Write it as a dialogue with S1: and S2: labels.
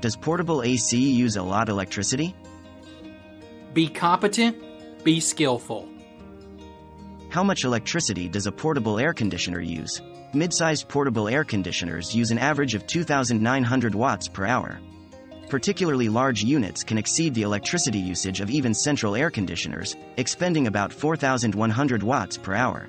S1: Does portable AC use a lot electricity?
S2: Be competent, be skillful.
S1: How much electricity does a portable air conditioner use? Mid-sized portable air conditioners use an average of 2,900 watts per hour. Particularly large units can exceed the electricity usage of even central air conditioners, expending about 4,100 watts per hour.